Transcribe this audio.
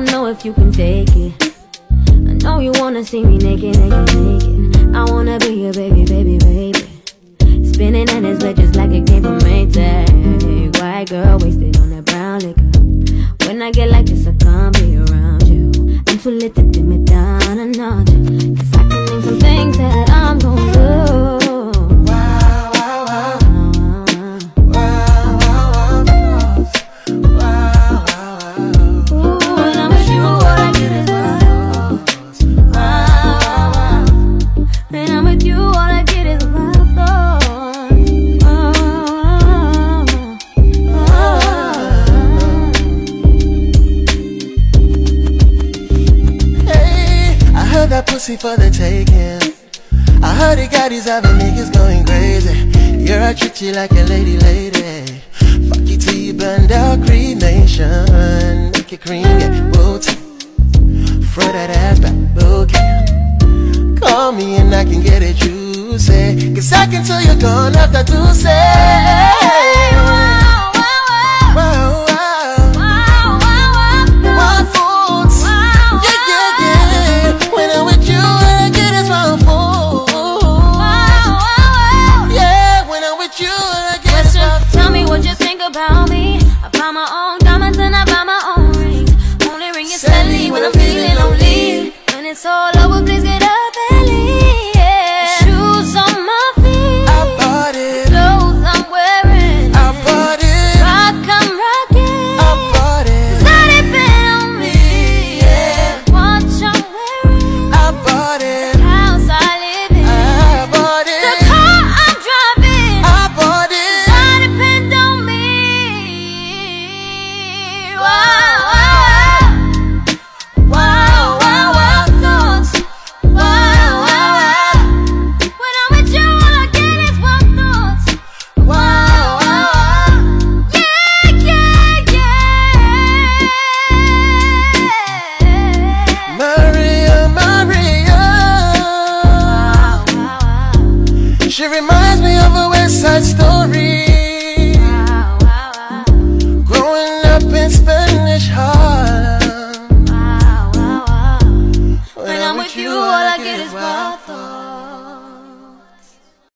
don't know if you can take it. I know you wanna see me naked, naked, naked. I wanna be your baby, baby, baby. Spinning in his bed just like a game of Maytag. White girl wasted on that brown liquor. When I get like this, I can't be around you. I'm too lit to dim it down a notch. Cause Pussy for the taking. I heard it got these other niggas going crazy. You're I treat you like a lady, lady. Fuck you till you burn out cremation. Make it cream, get booty. Throw that ass back, bouquet. Call me and I can get it juicy. Cause I can tell you're gone after two say. It's all over, please get up She reminds me of a West Side Story.